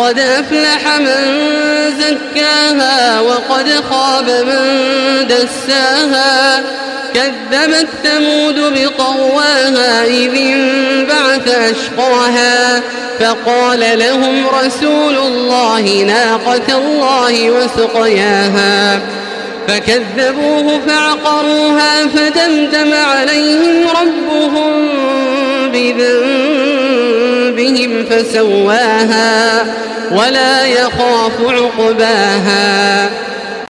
قد أفلح من زكاها وقد خاب من دساها. كذبت ثمود بطواها إذ انبعث أشقاها. فقال لهم رسول الله ناقة الله وسقياها. فكذبوه فعقروها فدمدم عليهم ربهم بذنبهم فسواها ولا يخاف عقباها